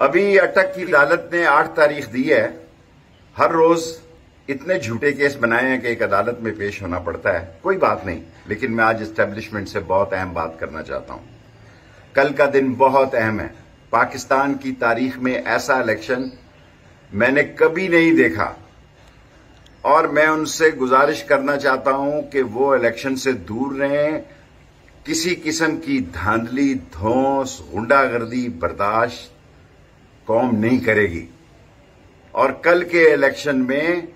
अभी अटक की अदालत ने आठ तारीख दी है। हर रोज इतने झूठे केस बनाए हैं कि एक अदालत में पेश होना पड़ता है। कोई बात नहीं, लेकिन मैं आज एस्टेब्लिशमेंट से बहुत अहम बात करना चाहता हूँ। कल का दिन बहुत अहम है। पाकिस्तान की तारीख में ऐसा इलेक्शन मैंने कभी नहीं देखा। और मैं उनसे गुजारिश करना चाहता हूँ कि वो इलेक्शन से दूर रहें। किसी किस्म की धांधली, धौंस, गुंडागर्दी, बर्दाश्त कौम नहीं करेगी। और कल के इलेक्शन में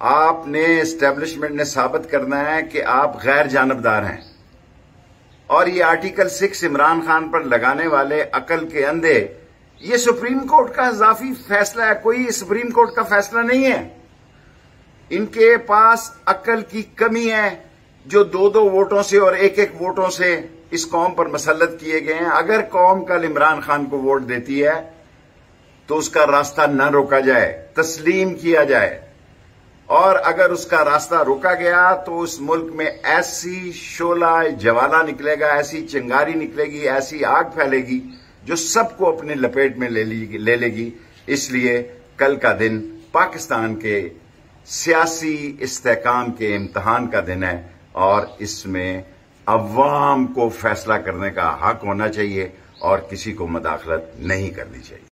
आपने एस्टेब्लिशमेंट ने साबित करना है कि आप गैर जानबदार हैं। और ये आर्टिकल सिक्स इमरान खान पर लगाने वाले अकल के अंधे, ये सुप्रीम कोर्ट का इजाफी फैसला है। कोई सुप्रीम कोर्ट का फैसला नहीं है। इनके पास अकल की कमी है, जो दो दो वोटों से और एक एक वोटों से इस कौम पर मसलत किए गए हैं। अगर कौम कल इमरान खान को वोट देती है तो उसका रास्ता न रोका जाए तस्लीम किया जाए। और अगर उसका रास्ता रोका गया तो उस मुल्क में ऐसी शोला जवाला निकलेगा ऐसी चिंगारी निकलेगी ऐसी आग फैलेगी जो सबको अपने लपेट में ले, ले लेगी। इसलिए कल का दिन पाकिस्तान के सियासी इस्तेकाम के इम्तहान का दिन है और इसमें अवाम को फैसला करने का हक होना चाहिए और किसी को मदाखलत नहीं करनी चाहिए।